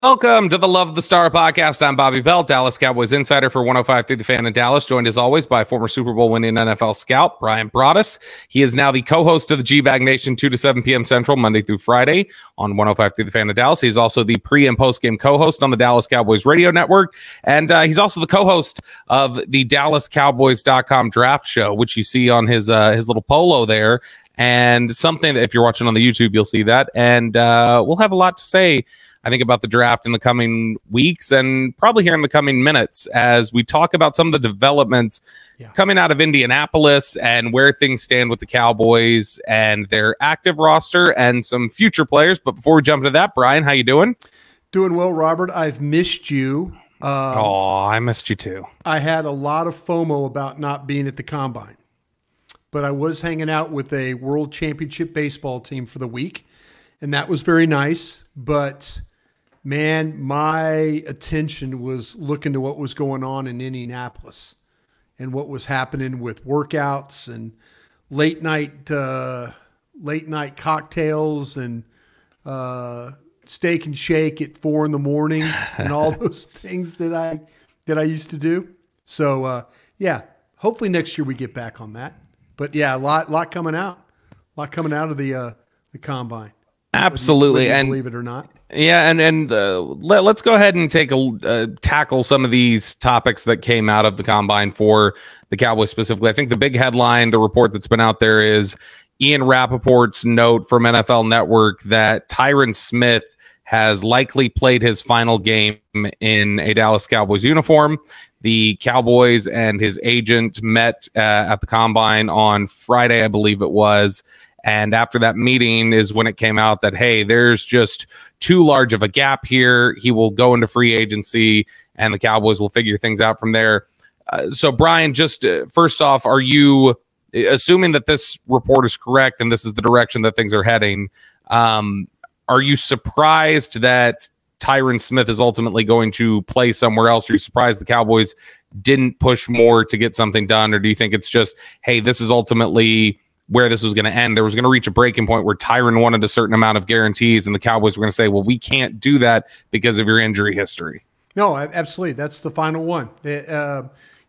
Welcome to the Love the Star podcast. I'm Bobby Belt, Dallas Cowboys insider for 105 through the fan in Dallas, joined as always by former Super Bowl winning NFL scout Bryan Broaddus. He is now the co-host of the G Bag Nation 2 to 7 p.m. Central, Monday through Friday on 105 through the fan in Dallas. He's also the pre and post game co-host on the Dallas Cowboys radio network. And uh, he's also the co-host of the DallasCowboys.com draft show, which you see on his uh, his little polo there. And something that if you're watching on the YouTube, you'll see that. And uh, we'll have a lot to say I think about the draft in the coming weeks and probably here in the coming minutes as we talk about some of the developments yeah. coming out of Indianapolis and where things stand with the Cowboys and their active roster and some future players. But before we jump into that, Bryan, how you doing? Doing well, Robert. I've missed you. Um, oh, I missed you too. I had a lot of FOMO about not being at the combine, but I was hanging out with a world championship baseball team for the week, and that was very nice. But man, my attention was looking to what was going on in Indianapolis and what was happening with workouts and late night uh, late night cocktails and uh, steak and shake at four in the morning and all those things that I that I used to do. So uh, yeah, hopefully next year we get back on that. But yeah, a lot lot coming out, a lot coming out of the uh, the combine. Absolutely, whether you, whether you and believe it or not. Yeah, and and uh, let, us go ahead and take a uh, tackle some of these topics that came out of the combine for the Cowboys specifically. I think the big headline, the report that's been out there is Ian Rapoport's note from NFL Network that Tyron Smith has likely played his final game in a Dallas Cowboys uniform. The Cowboys and his agent met uh, at the combine on Friday, I believe it was. And after that meeting is when it came out that, hey, there's just too large of a gap here. He will go into free agency and the Cowboys will figure things out from there. Uh, so, Bryan, just uh, first off, are you assuming that this report is correct and this is the direction that things are heading? Um, are you surprised that Tyron Smith is ultimately going to play somewhere else? Are you surprised the Cowboys didn't push more to get something done? Or do you think it's just, hey, this is ultimately where this was going to end. There was going to reach a breaking point where Tyron wanted a certain amount of guarantees, and the Cowboys were going to say, "Well, we can't do that because of your injury history." No, absolutely. That's the final one. Uh,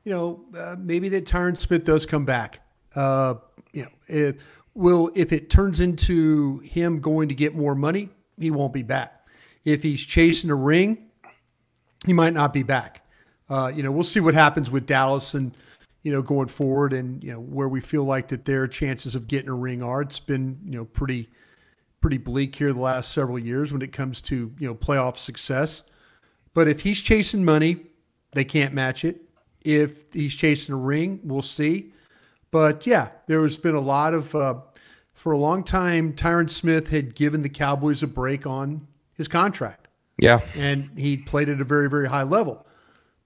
you know, uh, maybe that Tyron Smith does come back. Uh, you know, if, will if it turns into him going to get more money, he won't be back. If he's chasing a ring, he might not be back. Uh, you know, we'll see what happens with Dallas and you know, going forward and, you know, where we feel like that their chances of getting a ring are. It's been, you know, pretty pretty bleak here the last several years when it comes to, you know, playoff success. But if he's chasing money, they can't match it. If he's chasing a ring, we'll see. But yeah, there has been a lot of uh, for a long time, Tyron Smith had given the Cowboys a break on his contract. Yeah. And he played at a very, very high level.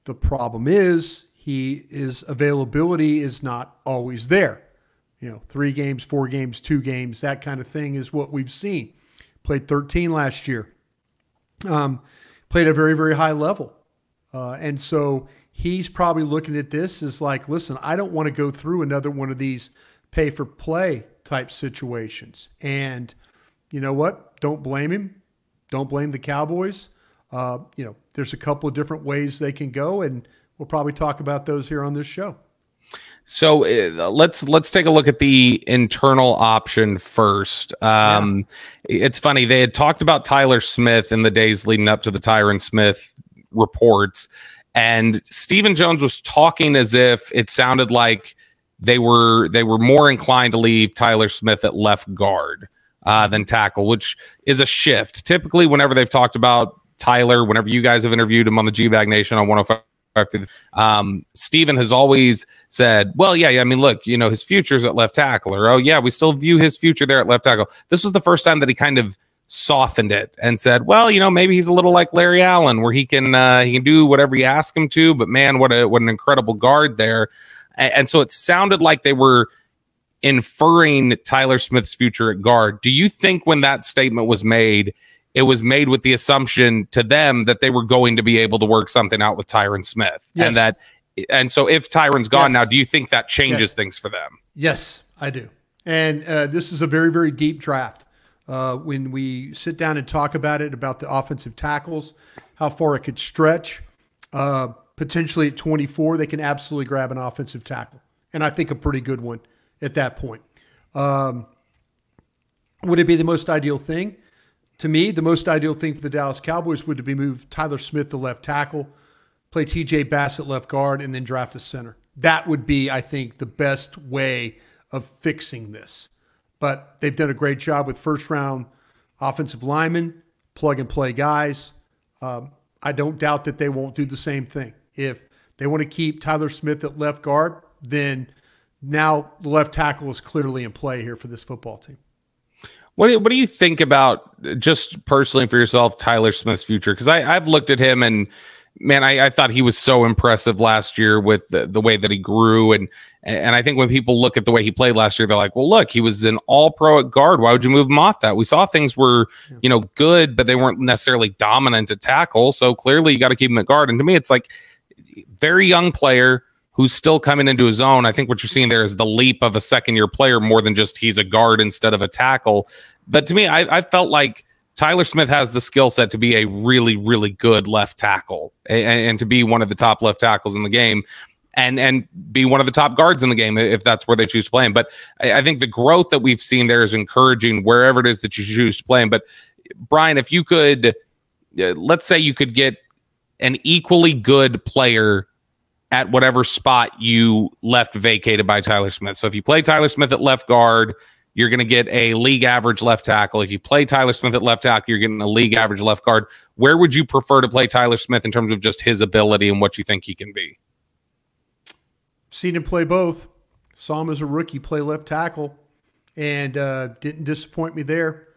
The problem is he his availability is not always there. You know, three games, four games, two games, that kind of thing is what we've seen. Played 13 last year. Um, played at a very, very high level. Uh, and so he's probably looking at this as like, listen, I don't want to go through another one of these pay for play type situations. And you know what? Don't blame him. Don't blame the Cowboys. Uh, you know, there's a couple of different ways they can go, and we'll probably talk about those here on this show. So uh, let's let's take a look at the internal option first. Um, yeah. It's funny they had talked about Tyler Smith in the days leading up to the Tyron Smith reports, and Stephen Jones was talking as if it sounded like they were they were more inclined to leave Tyler Smith at left guard uh, than tackle, which is a shift. Typically, whenever they've talked about Tyler, whenever you guys have interviewed him on the G Bag Nation on 105 um, Stephen has always said, well, yeah, yeah, I mean, look, you know, his future's at left tackle, or oh, yeah, we still view his future there at left tackle. This was the first time that he kind of softened it and said, well, you know, maybe he's a little like Larry Allen, where he can uh, he can do whatever you ask him to. But man, what a what an incredible guard there. And, and so it sounded like they were inferring Tyler Smith's future at guard. Do you think when that statement was made? It was made with the assumption to them that they were going to be able to work something out with Tyron Smith. Yes. And that and so if Tyron's gone yes. now, do you think that changes yes. things for them? Yes, I do. And uh, this is a very, very deep draft. Uh, when we sit down and talk about it, about the offensive tackles, how far it could stretch, uh, potentially at 24, they can absolutely grab an offensive tackle. And I think a pretty good one at that point. Um, would it be the most ideal thing? To me, the most ideal thing for the Dallas Cowboys would be move Tyler Smith to left tackle, play TJ Bassett left guard, and then draft a center. That would be, I think, the best way of fixing this. But they've done a great job with first round offensive linemen, plug and play guys. Um, I don't doubt that they won't do the same thing. If they want to keep Tyler Smith at left guard, then now the left tackle is clearly in play here for this football team. What do, you, what do you think about just personally for yourself, Tyler Smith's future? Because I've looked at him and man, I, I, thought he was so impressive last year with the, the way that he grew. And and I think when people look at the way he played last year, they're like, well, look, he was an all pro at guard. Why would you move him off that? We saw things were, you know, good, but they weren't necessarily dominant at tackle. So clearly you got to keep him at guard. And to me, it's like very young player who's still coming into his own. I think what you're seeing there is the leap of a second year player more than just he's a guard instead of a tackle. But to me, I, I felt like Tyler Smith has the skill set to be a really, really good left tackle and, and, to be one of the top left tackles in the game and and be one of the top guards in the game if that's where they choose to play him. But I, I think the growth that we've seen there is encouraging wherever it is that you choose to play him. But Bryan, if you could, uh, let's say you could get an equally good player at whatever spot you left vacated by Tyler Smith. So if you play Tyler Smith at left guard, you're going to get a league average left tackle. If you play Tyler Smith at left tackle, you're getting a league average left guard. Where would you prefer to play Tyler Smith in terms of just his ability and what you think he can be? Seen him play both. Saw him as a rookie play left tackle and uh, didn't disappoint me there.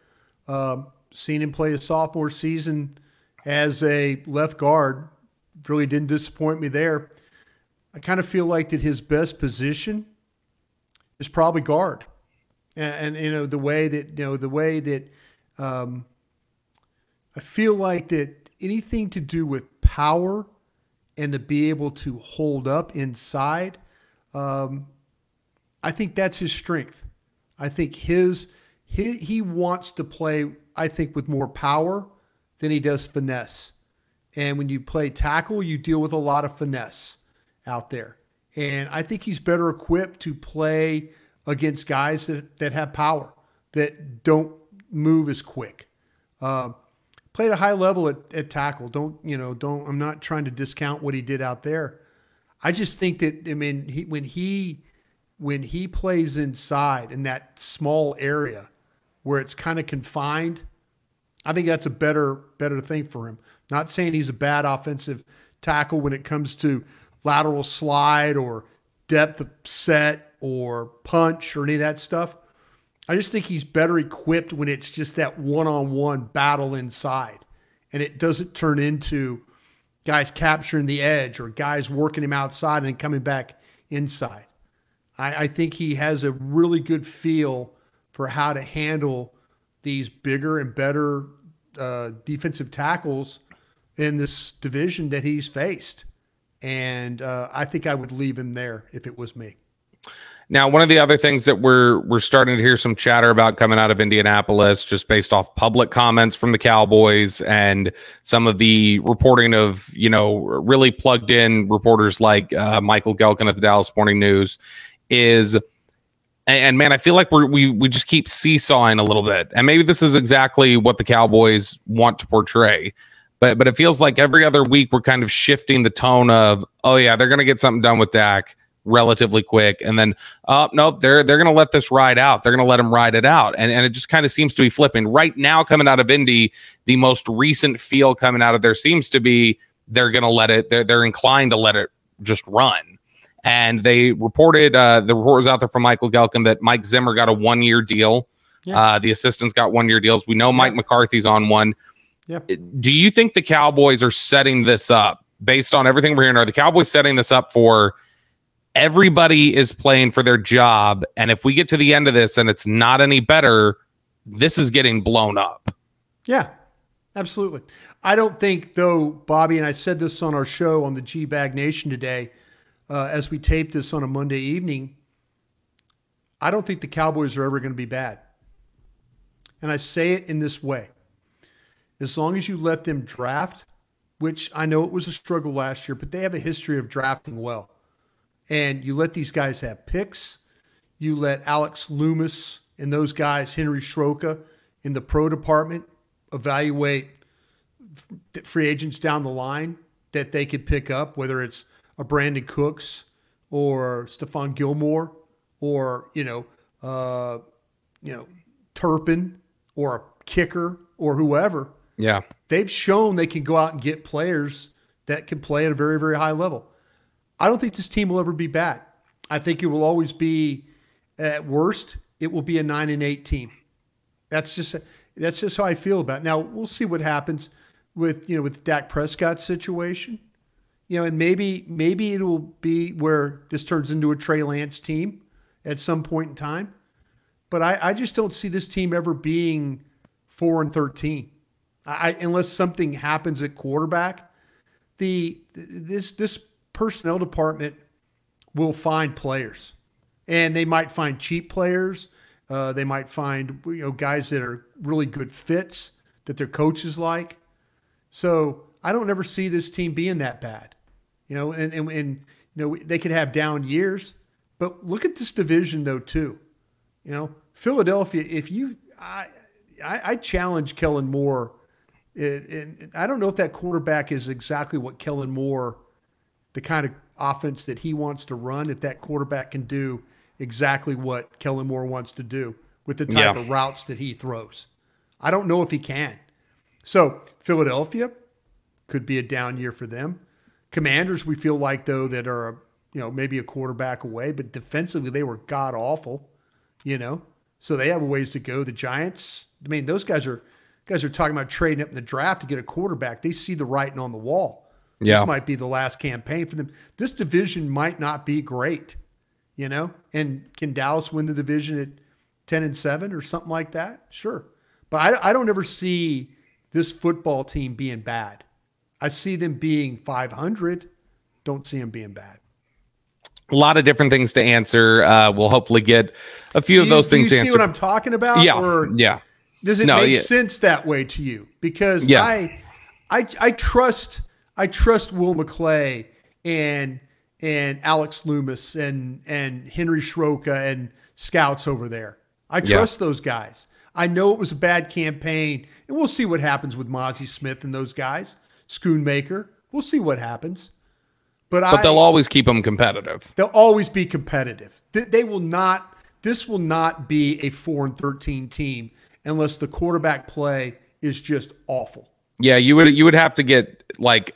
Um, seen him play a sophomore season as a left guard. Really didn't disappoint me there. I kind of feel like that his best position is probably guard, and, and you know the way that you know the way that um, I feel like that anything to do with power and to be able to hold up inside, um, I think that's his strength. I think his, he he wants to play. I think with more power than he does finesse. And when you play tackle, you deal with a lot of finesse out there. And I think he's better equipped to play against guys that, that have power, that don't move as quick. Uh, played a high level at, at tackle. Don't, you know, don't, I'm not trying to discount what he did out there. I just think that, I mean, he, when he, when he plays inside in that small area where it's kind of confined, I think that's a better, better thing for him. Not saying he's a bad offensive tackle when it comes to lateral slide or depth of set or punch or any of that stuff. I just think he's better equipped when it's just that one on one battle inside and it doesn't turn into guys capturing the edge or guys working him outside and coming back inside. I, I think he has a really good feel for how to handle these bigger and better uh, defensive tackles in this division that he's faced and uh, I think I would leave him there if it was me. Now, one of the other things that we're we're starting to hear some chatter about coming out of Indianapolis, just based off public comments from the Cowboys and some of the reporting of you know really plugged in reporters like uh, Michael Gehlken at the Dallas Morning News, is and man, I feel like we're, we we just keep seesawing a little bit, and maybe this is exactly what the Cowboys want to portray but but it feels like every other week we're kind of shifting the tone of oh yeah they're going to get something done with Dak relatively quick. And then oh nope they're they're going to let this ride out. They're going to let him ride it out. And and it just kind of seems to be flipping. Right now coming out of Indy the most recent feel coming out of there seems to be they're going to let it they're they're inclined to let it just run. And they reported uh, the report was out there from Michael Gehlken that Mike Zimmer got a one year deal. Yeah. uh, the assistants got one year deals. We know Mike. McCarthy's on one yeah. Do you think the Cowboys are setting this up based on everything we're hearing? Are the Cowboys setting this up for everybody is playing for their job? And if we get to the end of this and it's not any better, this is getting blown up. Yeah, absolutely. I don't think, though, Bobby, and I said this on our show on the G Bag Nation today, uh, as we taped this on a Monday evening, I don't think the Cowboys are ever going to be bad. and I say it in this way as long as you let them draft, which I know it was a struggle last year, but they have a history of drafting well. And you let these guys have picks, you let Alex Loomis and those guys, Henry Schroka in the pro department, evaluate free agents down the line that they could pick up, whether it's a Brandin Cooks or Stephon Gilmore or, you know, uh, you know, Turpin or a kicker or whoever. Yeah. They've shown they can go out and get players that can play at a very, very high level. I don't think this team will ever be bad. I think it will always be, at worst, it will be a nine and eight team. That's just that's just how I feel about it. Now we'll see what happens with you know with Dak Prescott's situation. You know, and maybe maybe it will be where this turns into a Trey Lance team at some point in time. But I, I just don't see this team ever being four and thirteen. I, unless something happens at quarterback, the this this personnel department will find players, and they might find cheap players. Uh, they might find you know guys that are really good fits that their coaches like. So I don't ever see this team being that bad, you know. And and, and you know they could have down years, but look at this division though too. You know, Philadelphia. If you, I, I, I challenge Kellen Moore and I don't know if that quarterback is exactly what Kellen Moore, the kind of offense that he wants to run, if that quarterback can do exactly what Kellen Moore wants to do with the type yeah. of routes that he throws. I don't know if he can. So, Philadelphia could be a down year for them. Commanders, we feel like, though, that are, you know, maybe a quarterback away, but defensively, they were god awful, you know? So they have a ways to go. The Giants, I mean, those guys are guys are talking about trading up in the draft to get a quarterback. They see the writing on the wall. Yeah. This might be the last campaign for them. This division might not be great, you know? And can Dallas win the division at 10 and 7 or something like that? Sure. But I, I don't ever see this football team being bad. I see them being 500. Don't see them being bad. A lot of different things to answer. Uh, we'll hopefully get a few of those things. Do you see what I'm talking about? Yeah, or, yeah. Does it no, make yeah. sense that way to you? Because yeah. I, I, I trust, I trust Will McClay and and Alex Loomis and and Henry Schroka and scouts over there. I trust yeah. those guys. I know it was a bad campaign, and we'll see what happens with Mazi Smith and those guys. Schoonmaker, we'll see what happens. But, but I, they'll always keep them competitive. They'll always be competitive. They, they will not. This will not be a four and thirteen team unless the quarterback play is just awful. Yeah, you would you would have to get like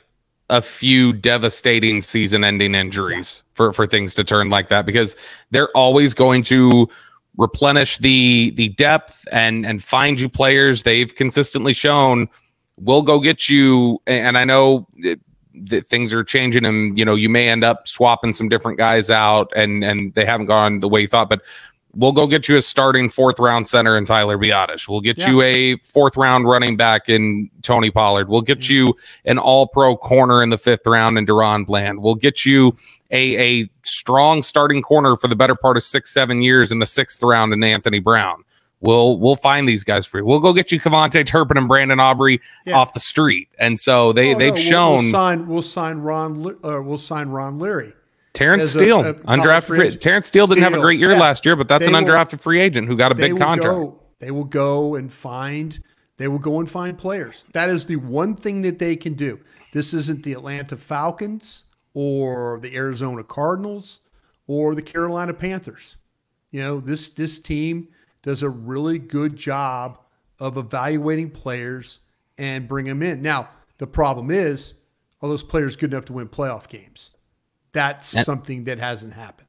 a few devastating season-ending injuries yeah. for for things to turn like that because they're always going to replenish the the depth and and find you players they've consistently shown will go get you and I know eh, that things are changing and you know you may end up swapping some different guys out and and they haven't gone the way you thought but We'll go get you a starting fourth round center in Tyler Biadasz. We'll get yeah. you a fourth round running back in Tony Pollard. We'll get mm-hmm. you an all pro corner in the fifth round in DaRon Bland. We'll get you a, a strong starting corner for the better part of six, seven years in the sixth round in Anthony Brown. We'll we'll find these guys for you. We'll go get you KaVontae Turpin and Brandon Aubrey yeah. off the street. And so they oh, they've no, shown we'll, we'll, sign we'll sign Ron uh, we'll sign Ron Leary. Terence Steele, a, a undrafted free Terence Steele didn't Steele. have a great year yeah. last year, but that's they an undrafted will, free agent who got a big contract. Go, they will go and find they will go and find players. That is the one thing that they can do. This isn't the Atlanta Falcons or the Arizona Cardinals or the Carolina Panthers. You know, this this team does a really good job of evaluating players and bring them in. Now, the problem is, are those players good enough to win playoff games? That's and, something that hasn't happened.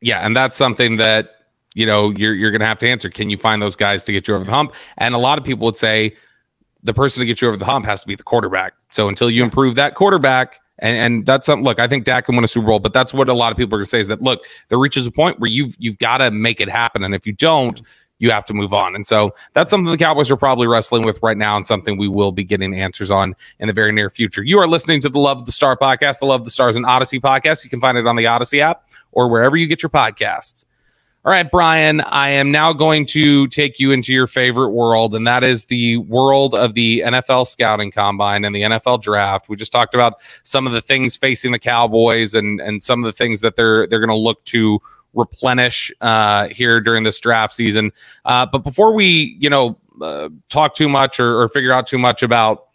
Yeah, and that's something that you know you're you're going to have to answer. Can you find those guys to get you over the hump? And a lot of people would say the person to get you over the hump has to be the quarterback. So until you improve that quarterback, and, and that's something. Look, I think Dak can win a Super Bowl, but that's what a lot of people are going to say is that look, there reaches a point where you've you've got to make it happen, and if you don't, you have to move on. And so that's something the Cowboys are probably wrestling with right now and something we will be getting answers on in the very near future. You are listening to the Love the Star podcast, the Love the Stars and Audacy podcast. You can find it on the Audacy app or wherever you get your podcasts. All right, Bryan, I am now going to take you into your favorite world, and that is the world of the NFL scouting combine and the NFL draft. We just talked about some of the things facing the Cowboys and and some of the things that they're they're going to look to replenish uh, here during this draft season. Uh, but before we, you know, uh, talk too much or, or figure out too much about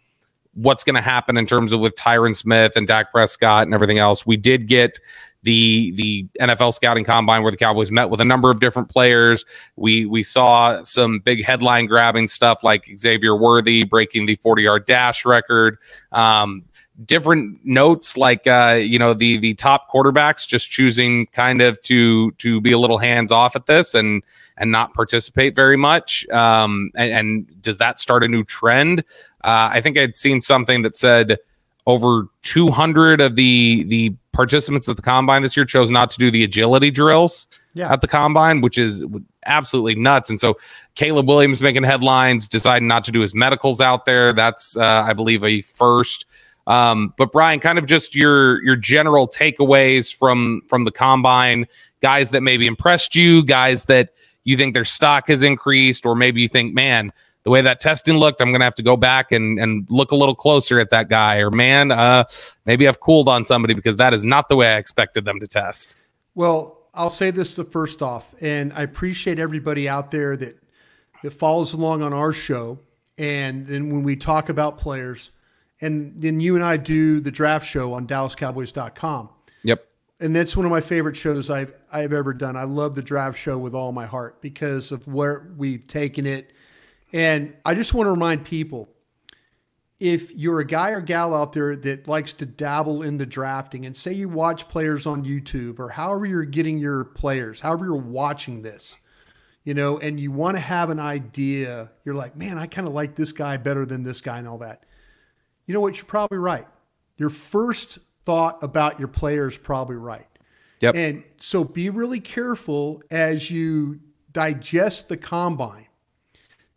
what's going to happen in terms of with Tyron Smith and Dak Prescott and everything else, we did get the the NFL scouting combine where the Cowboys met with a number of different players. We we saw some big headline grabbing stuff like Xavier Worthy breaking the 40 yard dash record. Um, different notes like uh, you know the the top quarterbacks just choosing kind of to to be a little hands off at this and and not participate very much. Um, and, and does that start a new trend? Uh, I think I'd seen something that said over 200 of the the participants at the combine this year chose not to do the agility drills yeah. at the combine, which is absolutely nuts. And so Caleb Williams making headlines, deciding not to do his medicals out there. That's uh, I believe a first. Um, but Bryan, kind of just your your general takeaways from from the combine, guys that maybe impressed you, guys that you think their stock has increased, or maybe you think, man, the way that testing looked, I'm going to have to go back and, and look a little closer at that guy. Or, man, uh, maybe I've cooled on somebody because that is not the way I expected them to test. Well, I'll say this the first off, and I appreciate everybody out there that that follows along on our show. And then when we talk about players, and then you and I do the draft show on DallasCowboys.com. Yep. And that's one of my favorite shows I've I've ever done. I love the draft show with all my heart because of where we've taken it and I just want to remind people if you're a guy or gal out there that likes to dabble in the drafting and say you watch players on YouTube or however you're getting your players, however you're watching this, you know, and you want to have an idea, you're like, man, I kind of like this guy better than this guy and all that. You know what? You're probably right. Your first thought about your player is probably right. Yep. And so be really careful as you digest the combine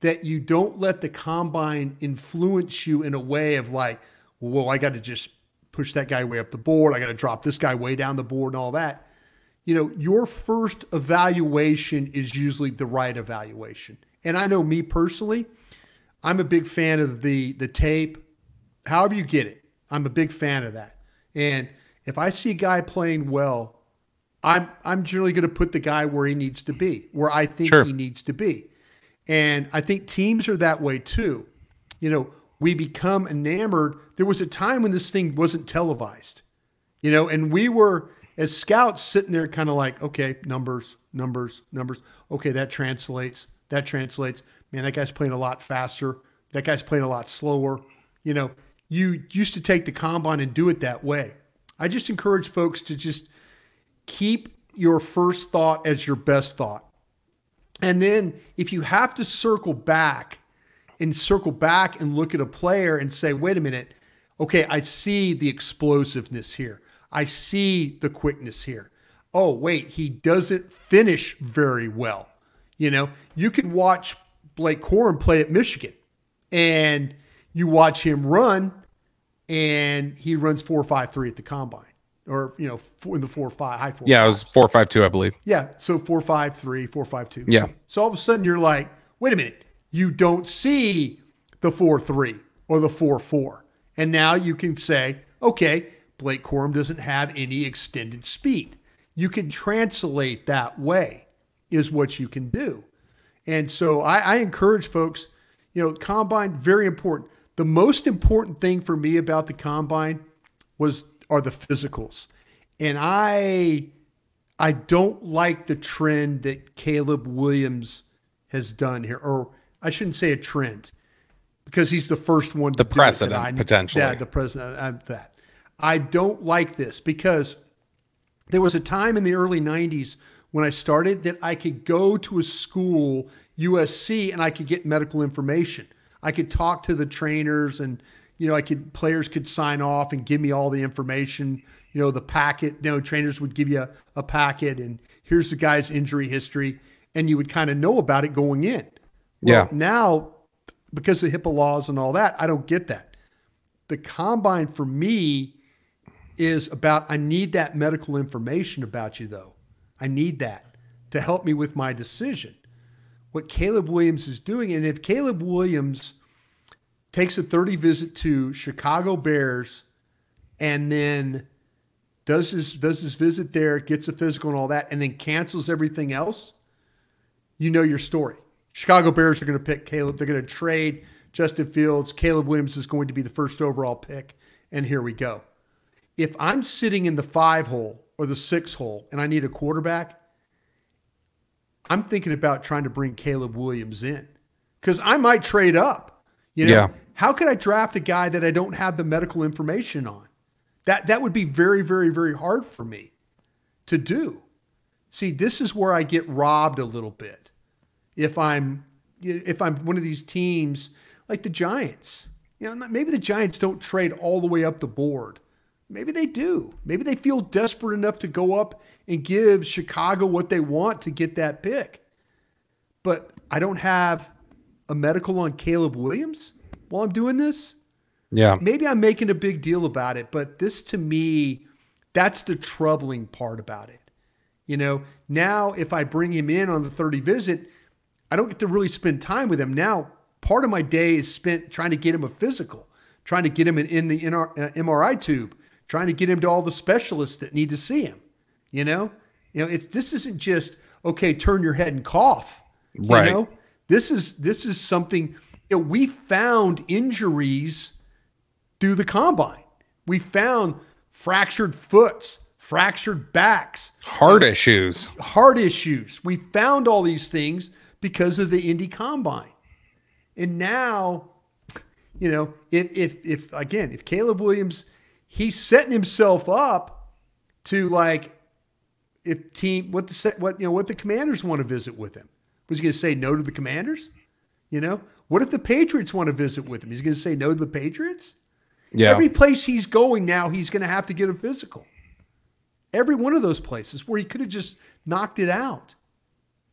that you don't let the combine influence you in a way of like, well, I got to just push that guy way up the board. I got to drop this guy way down the board and all that. You know, your first evaluation is usually the right evaluation. And I know me personally, I'm a big fan of the the tape. However you get it, I'm a big fan of that. And if I see a guy playing well, I'm I'm generally going to put the guy where he needs to be, where I think sure. he needs to be. And I think teams are that way too. You know, we become enamored. There was a time when this thing wasn't televised, you know, and we were, as scouts, sitting there kind of like, okay, numbers, numbers, numbers. Okay, that translates. That translates. Man, that guy's playing a lot faster. That guy's playing a lot slower. You know, you used to take the combine and do it that way. I just encourage folks to just keep your first thought as your best thought. And then if you have to circle back and circle back and look at a player and say, wait a minute, okay, I see the explosiveness here. I see the quickness here. Oh, wait, he doesn't finish very well. You know, you could watch Blake Corum play at Michigan and you watch him run and he runs four five three at the combine or you know four, in the four five high four. Yeah, it was four five two, I believe. Yeah, so four five three, four five two. Yeah. So, so all of a sudden you're like, wait a minute, you don't see the four three or the four four, and now you can say, okay, Blake Corum doesn't have any extended speed. You can translate that way, is what you can do, and so I, I encourage folks. You know, combine very important. The most important thing for me about the combine was are the physicals. And I I don't like the trend that Caleb Williams has done here, or I shouldn't say a trend, because he's the first one. To the precedent, I, potentially. Yeah, the president of uh, that. I don't like this because there was a time in the early '90s when I started that I could go to a school, USC, and I could get medical information. I could talk to the trainers and you know, I could players could sign off and give me all the information. You know, the packet. You know, trainers would give you a, a packet, and here's the guy's injury history, and you would kind of know about it going in. Well, yeah. Now, because of HIPAA laws and all that, I don't get that. The combine for me is about I need that medical information about you, though. I need that to help me with my decision. What Caleb Williams is doing, and if Caleb Williams takes a 30 visit to Chicago Bears and then does his does his visit there, gets a physical and all that, and then cancels everything else, you know your story. Chicago Bears are going to pick Caleb. They're going to trade Justin Fields. Caleb Williams is going to be the first overall pick, and here we go. If I'm sitting in the five hole or the six hole and I need a quarterback, I'm thinking about trying to bring Caleb Williams in because I might trade up. You know, yeah. how could I draft a guy that I don't have the medical information on? That that would be very, very, very hard for me to do. See, this is where I get robbed a little bit. If I'm if I'm one of these teams like the Giants, you know, maybe the Giants don't trade all the way up the board. Maybe they do. Maybe they feel desperate enough to go up and give Chicago what they want to get that pick. But I don't have a medical on Caleb Williams while I'm doing this. Yeah. Maybe I'm making a big deal about it, but this to me, that's the troubling part about it. You know, now if I bring him in on the 30 visit, I don't get to really spend time with him. Now, part of my day is spent trying to get him a physical, trying to get him in, the MRI uh, tube, trying to get him to all the specialists that need to see him. You know, you know, it's this isn't just okay. Turn your head and cough. You right. know, this is this is something. You know, we found injuries through the combine. We found fractured foots, fractured backs, heart issues, heart issues. We found all these things because of the Indy Combine, and now, you know, if if if again, if Caleb Williams, he's setting himself up to like, if team what the what you know what the Commanders want to visit with him, was he going to say no to the Commanders? You know, what if the Patriots want to visit with him? He's going to say no to the Patriots? Yeah. Every place he's going now, he's going to have to get a physical. Every one of those places where he could have just knocked it out,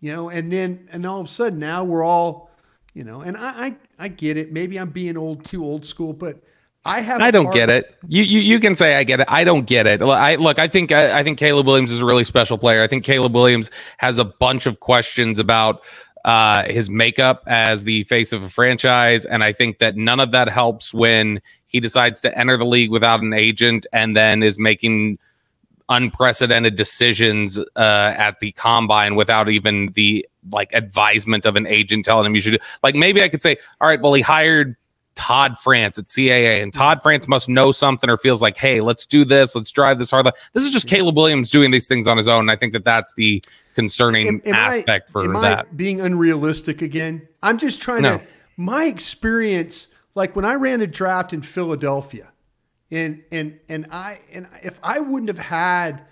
you know, and then and all of a sudden now we're all, you know, and I I, I get it. Maybe I'm being old too old school, but I have. I don't get it. You, you you can say I get it. I don't get it. I look. I think I, I think Caleb Williams is a really special player. I think Caleb Williams has a bunch of questions about uh, his makeup as the face of a franchise, and I think that none of that helps when he decides to enter the league without an agent and then is making unprecedented decisions uh, at the combine without even the like advisement of an agent telling him you should. Like maybe I could say, all right, well he hired Todd France at CAA, and Todd France must know something or feels like, hey, let's do this, let's drive this hard. This is just Caleb Williams doing these things on his own. And I think that that's the concerning am, am aspect I, for that. being unrealistic again, I'm just trying no. to. My experience like when I ran the draft in Philadelphia, and and and I and if I wouldn't have had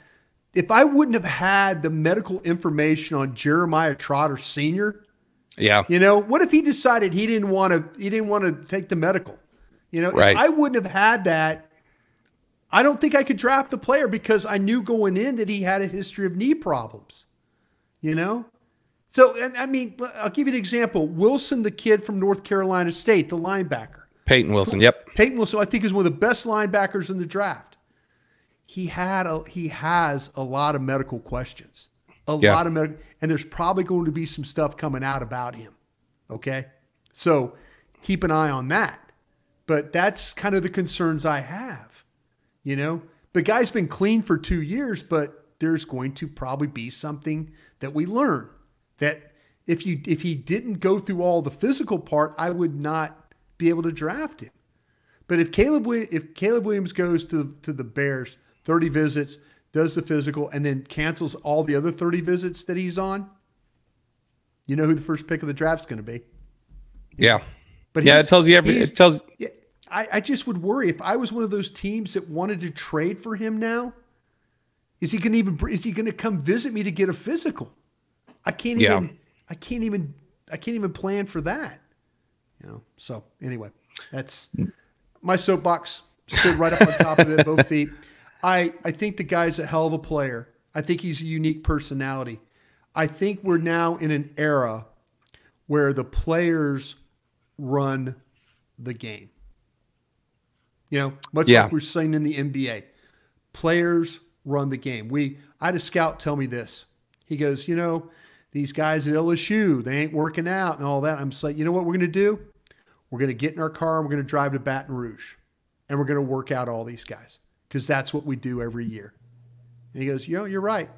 if I wouldn't have had the medical information on Jeremiah Trotter Sr., yeah, you know, what if he decided he didn't want to he didn't want to take the medical? You know, right. I wouldn't have had that, I don't think I could draft the player because I knew going in that he had a history of knee problems. You know, so, and, I mean, I'll give you an example. Wilson, the kid from North Carolina State, the linebacker. Payton Wilson, yep. Payton Wilson, I think, is one of the best linebackers in the draft. He had a, he has a lot of medical questions, a yeah. lot of medical, and there's probably going to be some stuff coming out about him. Okay, so keep an eye on that. But that's kind of the concerns I have. You know, the guy's been clean for two years, but there's going to probably be something that we learn that if you if he didn't go through all the physical part, I would not be able to draft him. But if Caleb if Caleb Williams goes to to the Bears, 30 visits, does the physical, and then cancels all the other 30 visits that he's on, you know who the first pick of the draft is going to be. Yeah. But yeah, it tells you every. It tells. Yeah, I, I just would worry if I was one of those teams that wanted to trade for him now. Is he going to even? Is he going to come visit me to get a physical? I can't yeah. even I can't even I can't even plan for that. You know. So anyway, that's my soapbox stood right up on top of it, both feet. I I think the guy's a hell of a player. I think he's a unique personality. I think we're now in an era where the players run the game. You know, much yeah. like we're saying in the NBA, players run the game. We I had a scout tell me this He goes, you know, these guys at LSU, they ain't working out and all that. I'm just like, you know what we're going to do? We're going to get in our car and we're going to drive to Baton Rouge and we're going to work out all these guys because that's what we do every year. And he goes, you know, you're right.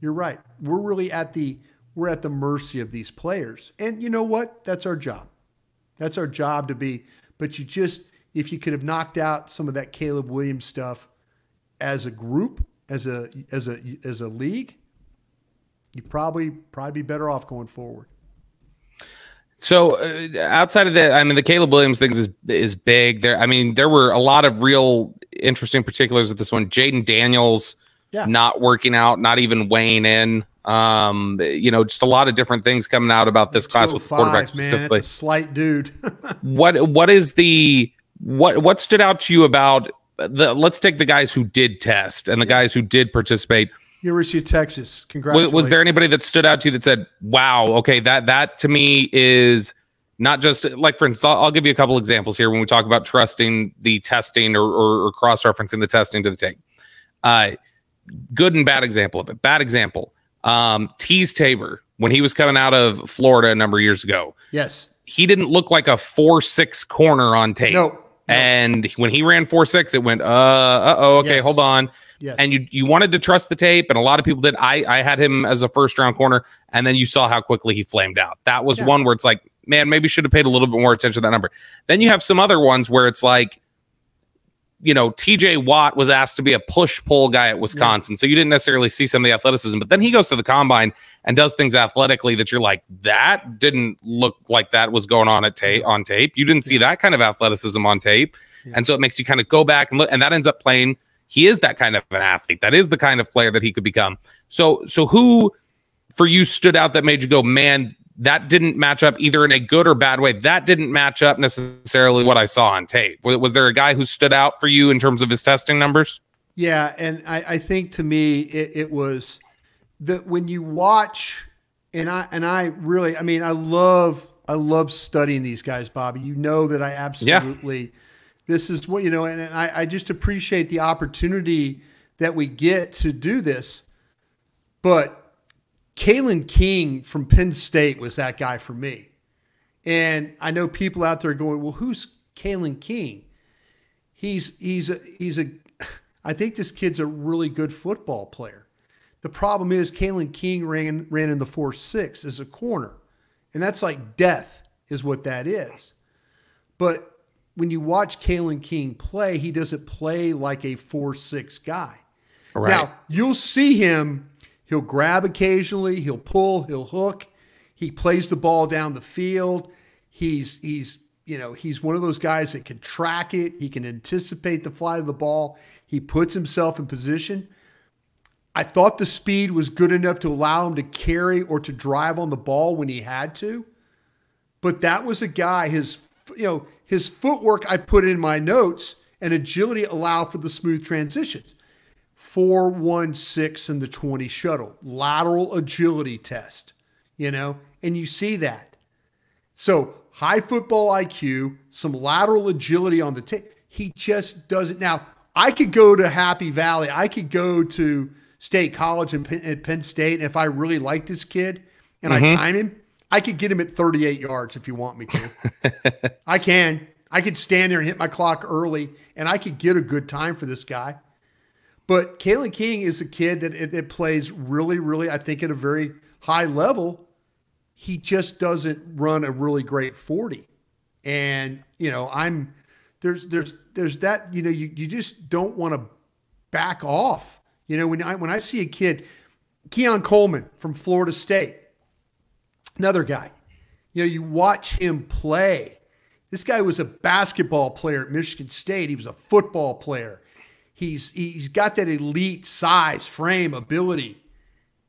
You're right. We're really at the we're at the mercy of these players. And you know what? That's our job. That's our job to be. But you just if you could have knocked out some of that Caleb Williams stuff as a group, as a as a as a league, you probably probably be better off going forward. So uh, outside of that, I mean, the Caleb Williams things is is big. There, I mean, there were a lot of real interesting particulars with this one. Jayden Daniels, yeah. not working out, not even weighing in. Um, you know, just a lot of different things coming out about this class with quarterbacks man, specifically. A slight dude. what what is the what what stood out to you about the? Let's take the guys who did test and the guys who did participate. University of Texas. Congratulations. Was, was, there anybody that stood out to you that said, "Wow, okay, that that to me is not just like for instance." I'll, I'll give you a couple examples here when we talk about trusting the testing or, or, or cross referencing the testing to the tape. Uh, good and bad example of it. Bad example. Um, Teez Tabor when he was coming out of Florida a number of years ago. Yes, he didn't look like a four six corner on tape. No. And when he ran four six, it went, uh, uh oh, okay, yes. hold on. Yes. And you you wanted to trust the tape, and a lot of people did. I I had him as a first round corner, and then you saw how quickly he flamed out. That was yeah. one where it's like, man, maybe should have paid a little bit more attention to that number. Then you have some other ones where it's like, you know, TJ Watt was asked to be a push pull guy at Wisconsin. Yeah. So you didn't necessarily see some of the athleticism, but then he goes to the combine and does things athletically that you're like, that didn't look like that was going on at tape on tape. You didn't see that kind of athleticism on tape. Yeah. And so it makes you kind of go back and look, and that ends up playing he is that kind of an athlete. That is the kind of player that he could become. So, so who for you stood out that made you go, man, that didn't match up either in a good or bad way. That didn't match up necessarily what I saw on tape. Was, there a guy who stood out for you in terms of his testing numbers? Yeah, and I, I think to me it, it was that when you watch, and I and I really, I mean, I love I love studying these guys, Bobby. You know that I absolutely. Yeah this is what you know and, and I, I just appreciate the opportunity that we get to do this. But Kalen King from Penn State was that guy for me. And I know people out there going well who's Kalen King? He's he's a, he's a I think this kid's a really good football player. The problem is Kalen King ran ran in the four six as a corner. And that's like death is what that is. But when you watch Kalen King play, he doesn't play like a four-six guy. Right. Now, you'll see him, he'll grab occasionally, he'll pull, he'll hook. He plays the ball down the field. He's he's you know, he's one of those guys that can track it, he can anticipate the flight of the ball. He puts himself in position. I thought the speed was good enough to allow him to carry or to drive on the ball when he had to. But that was a guy, his you know, his footwork, I put in my notes, and agility allow for the smooth transitions. 416 in the 20 shuttle, lateral agility test, you know, and you see that. So high football IQ, some lateral agility on the tape. He just doesn't. Now, I could go to Happy Valley. I could go to State College and Penn, at Penn State. And if I really like this kid and mm-hmm. I time him, I could get him at 38 yards if you want me to. I can. I could stand there and hit my clock early, and I could get a good time for this guy. But Kalen King is a kid that, that plays really, really, I think, at a very high level. He just doesn't run a really great 40. And, you know, I'm there's there's there's that, you know, you, you just don't want to back off. You know, when I when I see a kid, Keon Coleman from Florida State, Another guy, you know, you watch him play. This guy was a basketball player at Michigan State. He was a football player. He's he's got that elite size, frame, ability.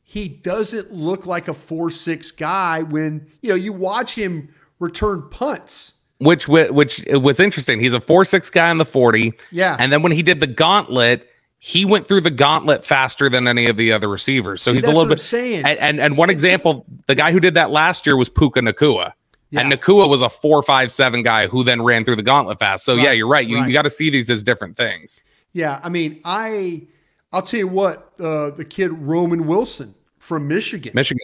He doesn't look like a four-six guy when you know you watch him return punts. Which which was interesting. He's a four-six guy in the forty. Yeah, and then when he did the gauntlet, he went through the gauntlet faster than any of the other receivers. So See, he's a little bit saying. And and, and one example, the guy who did that last year was Puka Nacua. Yeah. And Nacua was a four, five, seven guy who then ran through the gauntlet fast. So right. yeah, you're right. You, right. you got to see these as different things. Yeah, I mean, I I'll tell you what, uh, the kid Roman Wilson from Michigan. Michigan.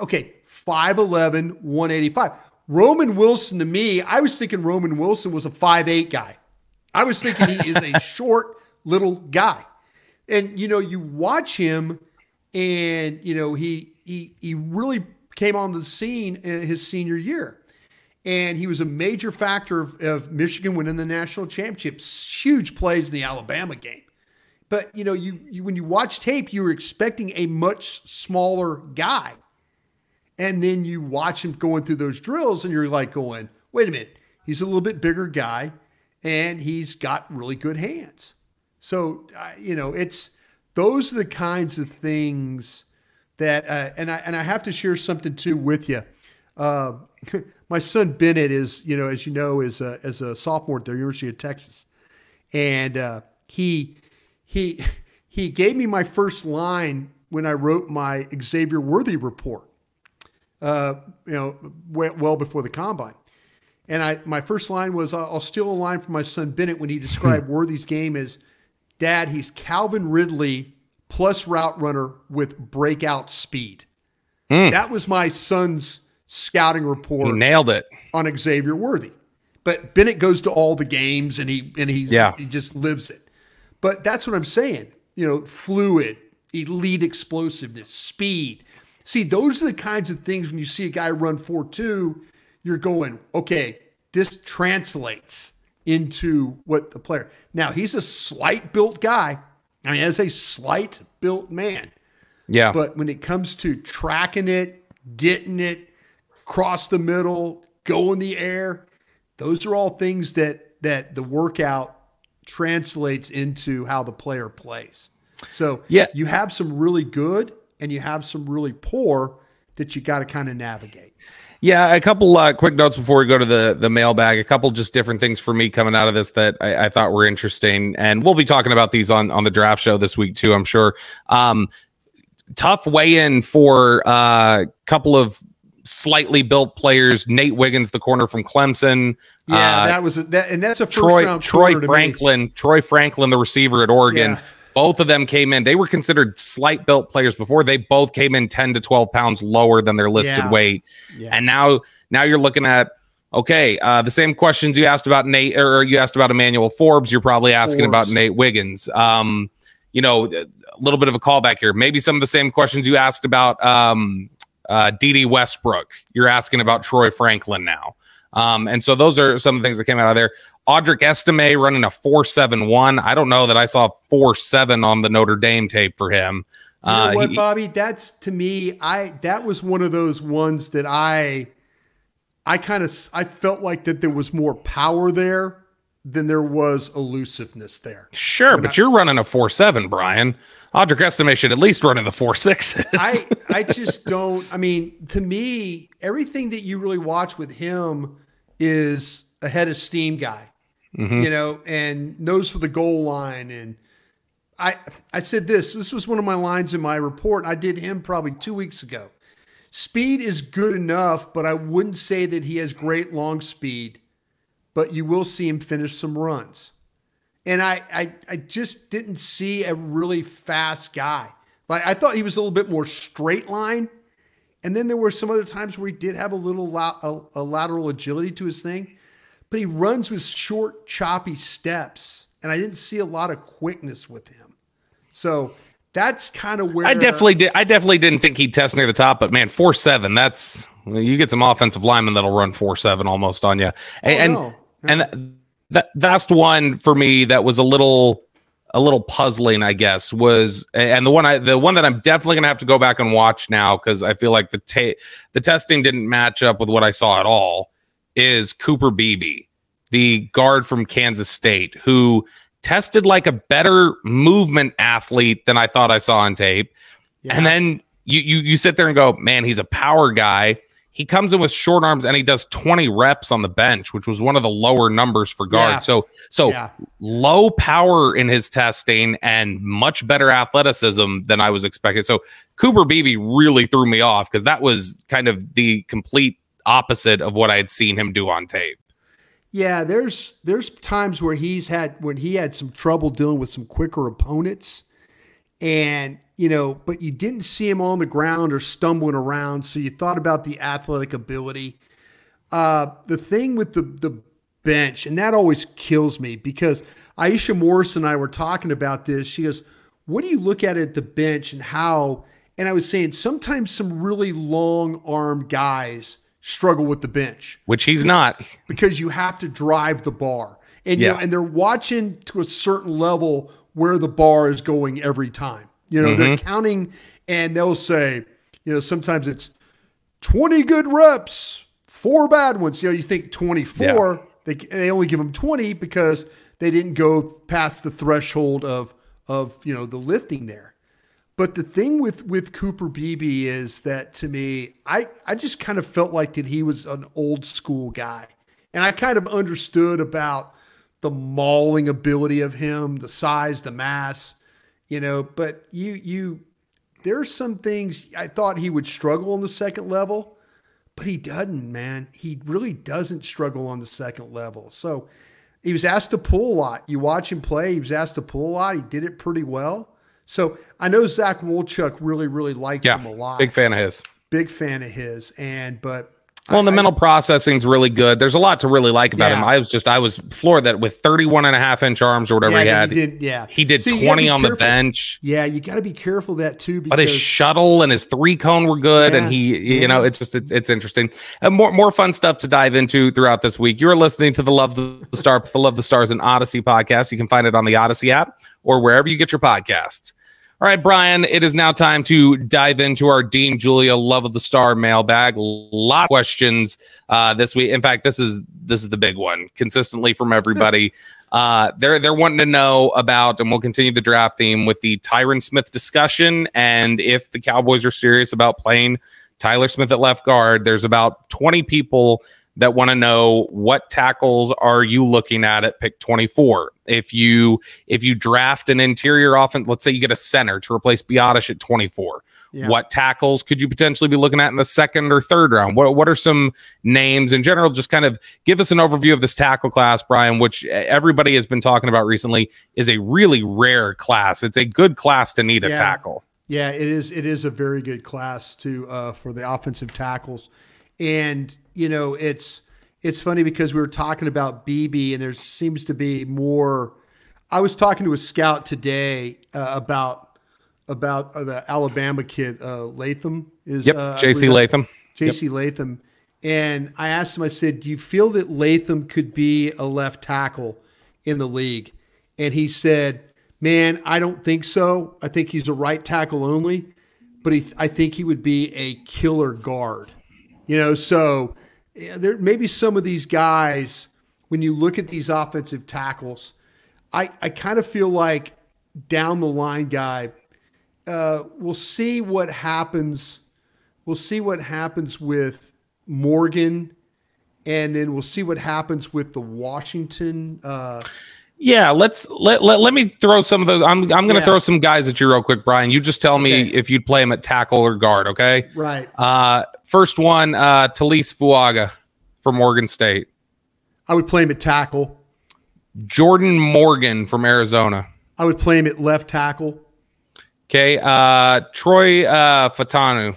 Okay, 5'11, 185. Roman Wilson to me, I was thinking Roman Wilson was a 5'8 guy. I was thinking he is a short little guy. And you know, you watch him and you know, he he he really came on the scene in his senior year. And he was a major factor of, of Michigan winning the national championship. Huge plays in the Alabama game. But you know, you, you when you watch tape, you were expecting a much smaller guy. And then you watch him going through those drills and you're like going, wait a minute, he's a little bit bigger guy and he's got really good hands. So, uh, you know, it's those are the kinds of things that, uh, and I, and I have to share something too with you. Uh, my son Bennett is, you know, as you know, is a, as a sophomore at the University of Texas. And uh, he, he, he gave me my first line when I wrote my Xavier Worthy report, uh, you know, well before the combine. And I, my first line was, I'll steal a line from my son Bennett when he described hmm. Worthy's game as, Dad, he's Calvin Ridley plus route runner with breakout speed. Mm. That was my son's scouting report. He nailed it on Xavier Worthy. But Bennett goes to all the games and he and he yeah. he just lives it. But that's what I'm saying. You know, fluid, elite explosiveness, speed. See, those are the kinds of things when you see a guy run 4-2, you're going, okay, this translates into what the player. Now, he's a slight built guy. I mean, as a slight built man. Yeah. But when it comes to tracking it, getting it, cross the middle, go in the air, those are all things that that the workout translates into how the player plays. So yeah. you have some really good and you have some really poor that you got to kind of navigate. Yeah, a couple uh, quick notes before we go to the the mailbag. A couple just different things for me coming out of this that I, I, thought were interesting, and we'll be talking about these on on the draft show this week too. I'm sure. Um, tough weigh in for a uh, couple of slightly built players. Nate Wiggins, the corner from Clemson. Yeah, uh, that was a, that, and that's a first Troy, round. Troy Franklin, Troy Franklin, the receiver at Oregon. Yeah. Both of them came in. They were considered slight built players before. They both came in 10 to 12 pounds lower than their listed yeah. weight. Yeah. And now now you're looking at okay, uh, the same questions you asked about Nate or you asked about Emmanuel Forbes, you're probably asking Forbes. about Nate Wiggins. Um, you know, a little bit of a callback here. Maybe some of the same questions you asked about um, uh, Dede Westbrook. You're asking about Troy Franklin now. Um, and so those are some of the things that came out of there. Audric Estime running a 4.71. I don't know that I saw 4.7 on the Notre Dame tape for him. You know uh, what, he, Bobby? That's to me, I that was one of those ones that I I kind of I felt like that there was more power there than there was elusiveness there. Sure, but I, you're running a four seven, Bryan. Audric Estime should at least run in the four sixes. I, I just don't. I mean, to me, everything that you really watch with him is a head of steam guy, mm-hmm. you know, and knows for the goal line. And I, I said this. This was one of my lines in my report. I did him probably two weeks ago. Speed is good enough, but I wouldn't say that he has great long speed. But you will see him finish some runs. And I, I, I just didn't see a really fast guy. Like I thought he was a little bit more straight line. And then there were some other times where he did have a little la- a, a lateral agility to his thing, but he runs with short, choppy steps. And I didn't see a lot of quickness with him. So that's kind of where I definitely did. I definitely didn't think he'd test near the top, but man, four seven. That's you get some offensive linemen that'll run four seven almost on you, and oh, and, and that that's one for me that was a little a little puzzling, I guess, was and the one I the one that I'm definitely gonna have to go back and watch now because I feel like the ta- the testing didn't match up with what I saw at all is Cooper Beebe, the guard from Kansas State, who tested like a better movement athlete than I thought I saw on tape. Yeah. And then you you you sit there and go, man, he's a power guy he comes in with short arms and he does 20 reps on the bench, which was one of the lower numbers for guard. Yeah. So so yeah. low power in his testing and much better athleticism than I was expecting. So Cooper Beebe really threw me off because that was kind of the complete opposite of what I had seen him do on tape. Yeah, there's there's times where he's had when he had some trouble dealing with some quicker opponents and you know, but you didn't see him on the ground or stumbling around. So you thought about the athletic ability. Uh, the thing with the the bench, and that always kills me because Aisha Morris and I were talking about this. She goes, "What do you look at at the bench and how?" And I was saying sometimes some really long arm guys struggle with the bench, which he's not, because you have to drive the bar, and yeah. you know, and they're watching to a certain level where the bar is going every time. You know, mm-hmm. they're counting, and they'll say, you know, sometimes it's twenty good reps, four bad ones. You know, you think twenty four. Yeah. They, they only give them 20 because they didn't go past the threshold of of you know the lifting there. But the thing with with Cooper Beebe is that to me, I I just kind of felt like that he was an old school guy, and I kind of understood about the mauling ability of him, the size, the mass, you know. But you you there's some things I thought he would struggle on the second level, but he doesn't, man. He really doesn't struggle on the second level. So he was asked to pull a lot. You watch him play, he was asked to pull a lot. He did it pretty well. So I know Zach Wolchuk really, really liked yeah, him a lot. Big fan of his. Big fan of his. And but well, the I, mental processing is really good. There's a lot to really like about yeah. him. I was just, I was floored that with 31 and a half inch arms or whatever yeah, he had, he did, yeah, he did 20 on careful. the bench. Yeah, you got to be careful of that too. Because, but his shuttle and his three cone were good, yeah, and he, you know, it's just, it's, it's interesting. And more, more fun stuff to dive into throughout this week. You're listening to the Love the Stars, the Love the Stars and Audacy podcast. You can find it on the Audacy app or wherever you get your podcasts. All right, Bryan, it is now time to dive into our Dean Julia Love of the Star mailbag. A lot of questions uh, this week. In fact, this is this is the big one consistently from everybody. Uh, they're they're wanting to know about, and we'll continue the draft theme with the Tyron Smith discussion, and if the Cowboys are serious about playing Tyler Smith at left guard. There's about 20 people that want to know what tackles are you looking at at pick 24 if you if you draft an interior offense let's say you get a center to replace Biadasz at 24 yeah. what tackles could you potentially be looking at in the second or third round? What, what are some names in general? Just kind of give us an overview of this tackle class Bryan which everybody has been talking about recently is a really rare class. It's a good class to need a tackle. Yeah it is it is a very good class to uh, for the offensive tackles. And you know, it's it's funny because we were talking about Beebe, and there seems to be more. I was talking to a scout today uh, about about uh, the Alabama kid uh, Latham is yep uh, J.C. Latham. J.C. Yep. Latham, and I asked him. I said, "Do you feel that Latham could be a left tackle in the league?" And he said, "Man, I don't think so. I think he's a right tackle only, but he, I think he would be a killer guard." You know, so there maybe some of these guys, when you look at these offensive tackles, I, I kind of feel like down the line guy, uh, we'll see what happens. We'll see what happens with Morgan, and then we'll see what happens with the Washington. Uh, yeah, let's let, let, let me throw some of those. I'm I'm going to yeah. throw some guys at you real quick, Bryan. You just tell okay. me if you'd play them at tackle or guard, okay? Right. Uh, first one, uh, Taliese Fuaga from Oregon State. I would play him at tackle. Jordan Morgan from Arizona. I would play him at left tackle. Okay. Uh, Troy uh, Fautanu.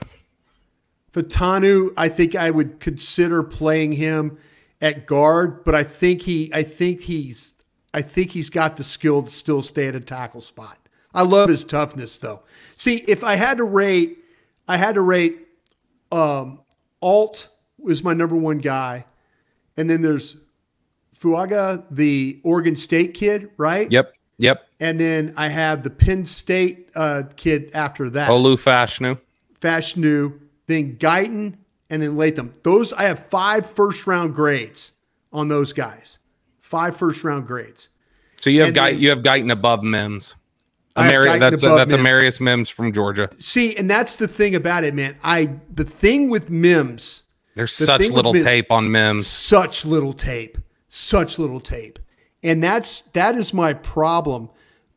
Fautanu, I think I would consider playing him at guard, but I think he, I think he's I think he's got the skill to still stay at a tackle spot. I love his toughness, though. See, if I had to rate, I had to rate um, Alt is my number one guy, and then there's Fuaga, the Oregon State kid, right? Yep, yep. And then I have the Penn State uh, kid after that. Olu Fashanu. Fashanu, then Guyton, and then Latham. Those I have five first round grades on those guys five first round grades. So you have Guy, you have Guyton above Mims. Amari- that's a, that's. Amarius Mims from Georgia. See, and that's the thing about it, man. I the thing with Mims. There's the such little Mims, tape on Mims. Such little tape. Such little tape. And that's that is my problem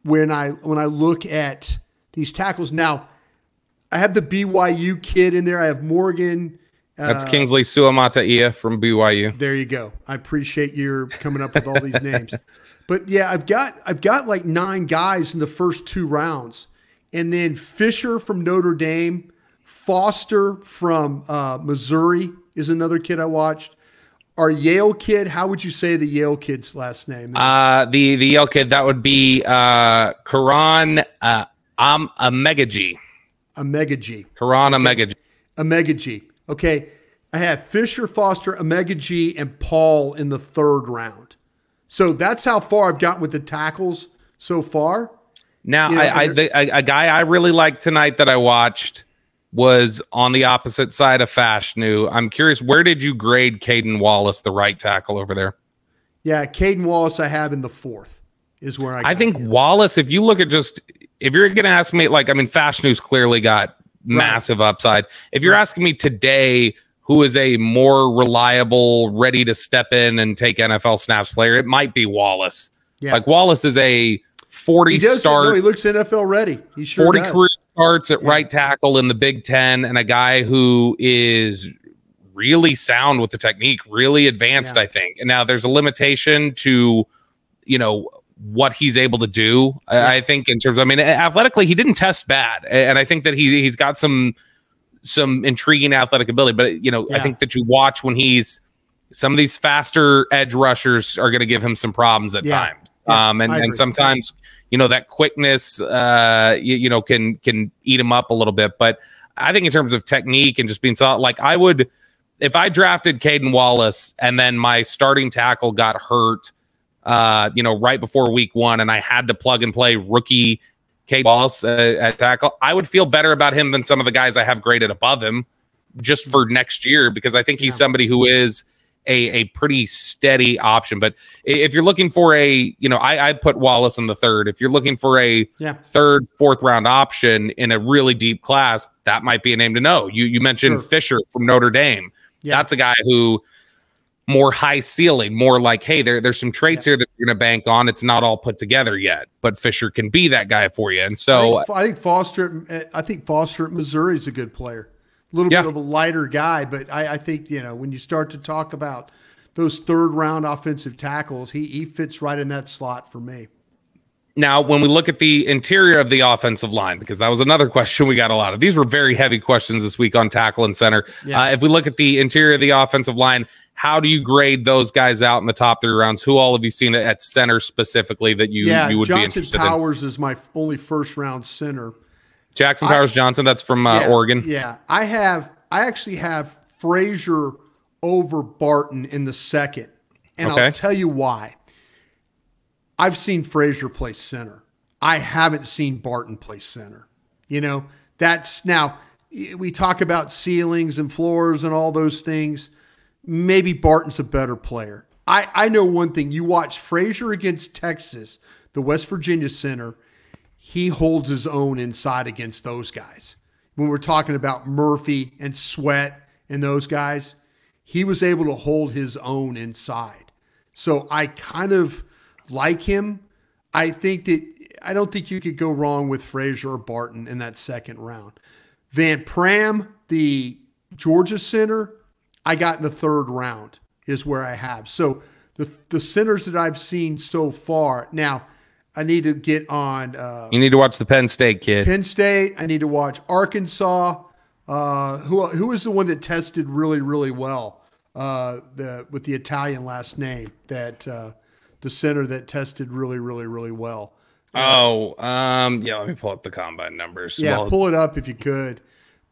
when I when I look at these tackles. Now, I have the BYU kid in there. I have Morgan. That's uh, Kingsley Suamataia from BYU. There you go. I appreciate your coming up with all these names. But yeah, I've got I've got like nine guys in the first two rounds, and then Fisher from Notre Dame, Foster from uh, Missouri is another kid I watched. Our Yale kid, how would you say the Yale kid's last name? Uh, the the Yale kid that would be uh, Karan uh, um, Amegadjie. Amegadjie. Karan. Amegadjie. Amegadjie. Okay. I had Fisher, Foster, Amegadjie, and Paul in the third round. So that's how far I've gotten with the tackles so far. Now, you know, I, I the, a, a, guy I really liked tonight that I watched was on the opposite side of Fashanu. I'm curious, where did you grade Caedan Wallace, the right tackle over there? Yeah, Caedan Wallace, I have in the fourth is where I. I think him. Wallace. If you look at just, if you're going to ask me, like, I mean, Fashanu's clearly got massive right. upside. If you're right. asking me today, who is a more reliable, ready to step in and take NFL snaps player, it might be Wallace. Yeah. Like Wallace is a 40 he does, start. No, he looks NFL ready. He sure 40 does. career starts at yeah. right tackle in the Big Ten, and a guy who is really sound with the technique, really advanced, yeah. I think. And now there's a limitation to, you know, what he's able to do. Yeah. I think in terms, of, I mean, athletically, he didn't test bad, and I think that he he's got some some intriguing athletic ability. But you know, yeah. I think that you watch when he's some of these faster edge rushers are going to give him some problems at yeah. times. Yeah, um, and, and sometimes you know that quickness, uh, you, you know, can can eat him up a little bit. But I think in terms of technique and just being solid, like I would, if I drafted Caedan Wallace and then my starting tackle got hurt, uh, you know, right before week one, and I had to plug and play rookie Kate Wallace uh, at tackle, I would feel better about him than some of the guys I have graded above him just for next year because I think he's yeah. somebody who is a, a pretty steady option. But if you're looking for a, you know, I, I'd put Wallace in the third. If you're looking for a yeah. third, fourth round option in a really deep class, that might be a name to know. You you mentioned sure. Fisher from Notre Dame. Yeah. That's a guy who more high ceiling, more like, hey, there, there's some traits yeah. here that you're going to bank on. It's not all put together yet, but Fisher can be that guy for you. And so I think, I think Foster, eh, I think Foster at Missouri is a good player. A little yeah. bit of a lighter guy, but I, I, think you know when you start to talk about those third round offensive tackles, he he fits right in that slot for me. Now, when we look at the interior of the offensive line, because that was another question we got a lot of. These were very heavy questions this week on tackle and center. Yeah. Uh, if we look at the interior of the offensive line, how do you grade those guys out in the top three rounds? Who all have you seen at center specifically that you, yeah, you would Johnson be interested Powers in? is my only first round center. Jackson Powers I, Johnson, that's from uh, yeah, Oregon. Yeah. I have, I actually have Frazier over Barton in the second. And okay. I'll tell you why. I've seen Frazier play center. I haven't seen Barton play center. You know, that's now we talk about ceilings and floors and all those things maybe Barton's a better player. I, I know one thing. You watch Frazier against Texas, the West Virginia center, he holds his own inside against those guys. When we're talking about Murphy and Sweat and those guys, he was able to hold his own inside. So I kind of like him. I think that I don't think you could go wrong with Frazier or Barton in that second round. Van Pran, the Georgia center, I got in the third round is where I have. So the the centers that I've seen so far. Now I need to get on. Uh, you need to watch the Penn State kid. Penn State. I need to watch Arkansas. Uh, who who is the one that tested really really well? Uh, the with the Italian last name that uh, the center that tested really really really well. Oh, um, yeah. Let me pull up the combine numbers. Yeah, well, pull it up if you could.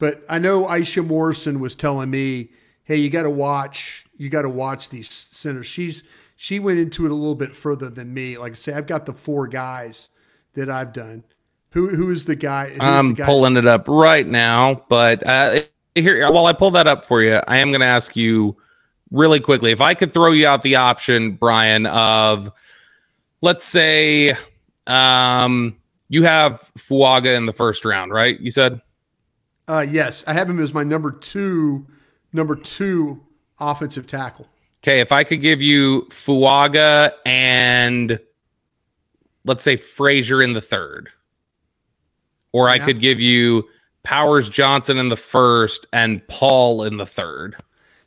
But I know Aisha Morrison was telling me hey, you got to watch, you got to watch these centers. She's she went into it a little bit further than me. Like I say, I've got the four guys that I've done. Who who is the guy? I'm the guy pulling it up right now, but uh, here while I pull that up for you, I am going to ask you really quickly if I could throw you out the option, Bryan, of let's say um, you have Fuaga in the first round, right? You said. Uh, yes, I have him as my number two number two offensive tackle. Okay, if I could give you Fuaga and let's say Frazier in the third, or yeah. I could give you Powers Johnson in the first and Paul in the third.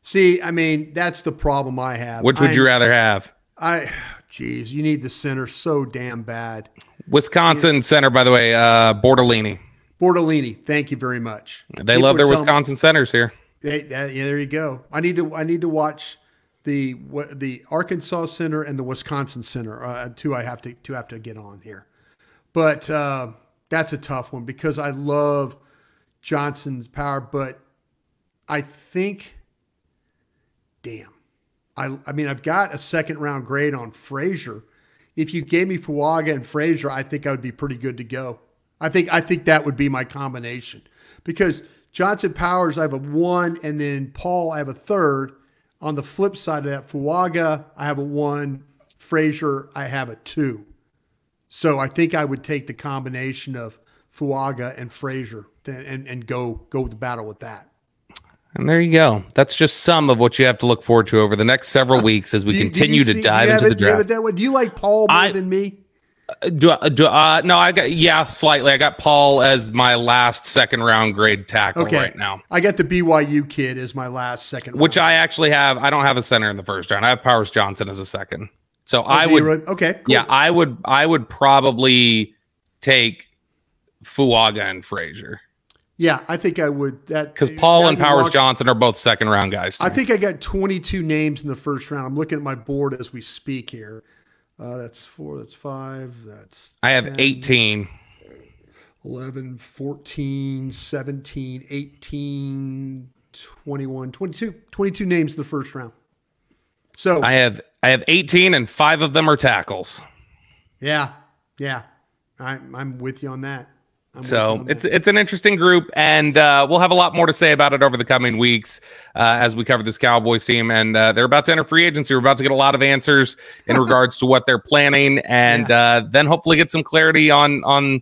See, I mean, that's the problem I have. Which would I, you rather have? I, geez, you need the center so damn bad. Wisconsin center, by the way, uh, Bortolini. Bortolini, thank you very much. They People love their Wisconsin me, centers here. They, yeah, there you go. I need to I need to watch the what the Arkansas Center and the Wisconsin Center. Uh, two I have to to have to get on here, but uh, that's a tough one because I love Johnson's power, but I think, damn, I I mean I've got a second round grade on Frazier. If you gave me Fuaga and Frazier, I think I would be pretty good to go. I think I think that would be my combination because Johnson Powers I have a one, and then Paul I have a third on the flip side of that, Fuaga, I have a one. Frazier, I have a two. So I think I would take the combination of Fuaga and Frazier and, and go go with the battle with that. And there you go. That's just some of what you have to look forward to over the next several weeks as we do, continue do to dive into it, the draft. Do you, do you like Paul more I, than me? Do, do uh, no, I got yeah, slightly. I got Paul as my last second round grade tackle okay. right now. I got the BYU kid as my last second, which I actually have. I don't have a center in the first round. I have Powers Johnson as a second. So oh, I would okay, cool. yeah, I would I would probably take Fuaga and Frazier. Yeah, I think I would that because Paul and Powers walk, Johnson are both second round guys. I think I got 22 names in the first round. I'm looking at my board as we speak here. Uh, that's four, that's five, that's. I have 10, 18. 11, 14, 17, 18, 21, 22, 22 names in the first round. So I have I have 18 and five of them are tackles. Yeah. Yeah. I, I'm with you on that. I'm so it's it's an interesting group, and uh, we'll have a lot more to say about it over the coming weeks uh, as we cover this Cowboys team. And uh, they're about to enter free agency. We're about to get a lot of answers in regards to what they're planning, and yeah. Uh, then hopefully get some clarity on on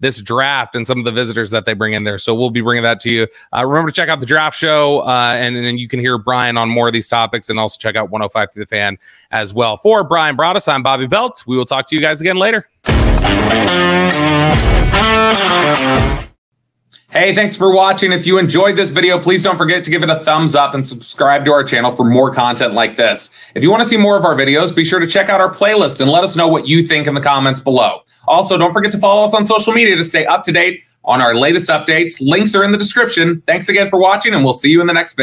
this draft and some of the visitors that they bring in there. So we'll be bringing that to you. Uh, remember to check out the draft show, uh, and then you can hear Bryan on more of these topics, and also check out 105 to the fan as well. For Bryan Broaddus, I'm Bobby Belt. We will talk to you guys again later. Hey, thanks for watching. If you enjoyed this video, please don't forget to give it a thumbs up and subscribe to our channel for more content like this. If you want to see more of our videos, be sure to check out our playlist and let us know what you think in the comments below. Also, don't forget to follow us on social media to stay up to date on our latest updates. Links are in the description. Thanks again for watching, and we'll see you in the next video.